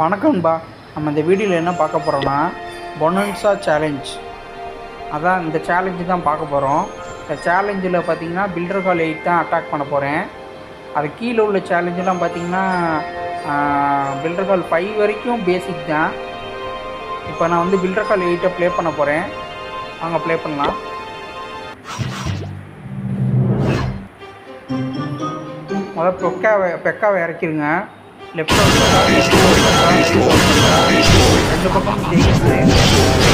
வணக்கம்பா நம்ம இந்த வீடியோவில் என்ன பார்க்க போகிறோம்னா பொனன்சா சேலஞ்ச் அதான் இந்த சேலஞ்சு தான் பார்க்க போகிறோம் இந்த சேலஞ்சில் பார்த்திங்கன்னா பில்டர் கால் எயிட் தான் அட்டாக் பண்ண போகிறேன் அது கீழே உள்ள சேலஞ்செலாம் பார்த்தீங்கன்னா பில்டர் கால் ஃபைவ் வரைக்கும் பேசிக் தான். இப்போ நான் வந்து பில்டர் கால் எயிட்டை ப்ளே பண்ண போகிறேன் வாங்க ப்ளே பண்ணலாம். முதல் பெக்காவை பெக்காவை இறக்கிடுங்க left out the and look up to Jake is there.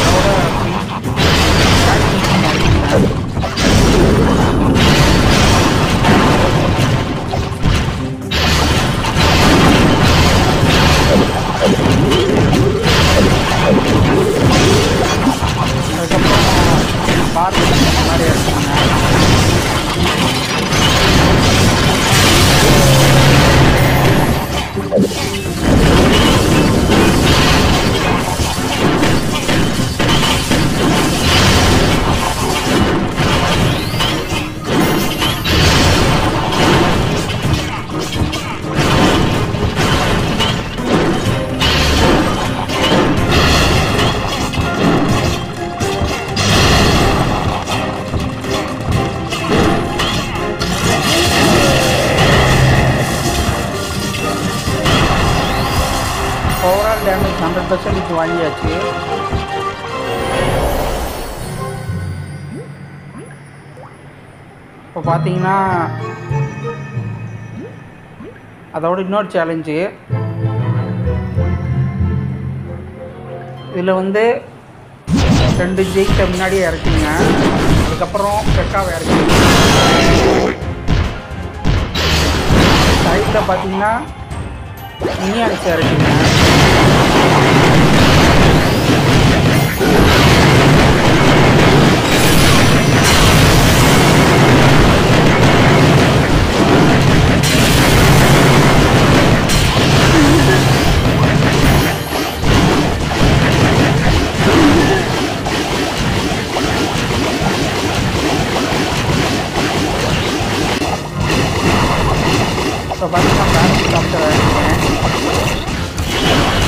Damage hundred percentage வாங்கியாச்சு. இப்போ பார்த்தீங்கன்னா அதோட இன்னொரு சேலஞ்சு இதில் வந்து ரெண்டு ஜெயிக்க முன்னாடியே இறக்குங்க. அதுக்கப்புறம் பெக்காவை இறக்குங்க. சைடில் பார்த்தீங்கன்னா மினியானிக்ஸ் இறக்குங்க பார்த்தீங்கன்னா பேலன்ஸ் டாக்டர் இறக்குங்க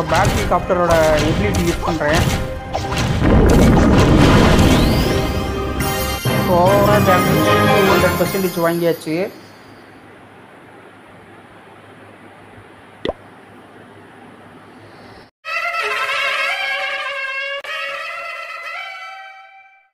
இப்போ பேட்டரி காப்டரோட எபிலிட்டி யூஸ் பண்ணுறேன் இப்போ ஓவரால் டேமேஜ் ஹண்ட்ரட் பர்சன்டேஜ் வாங்கியாச்சு.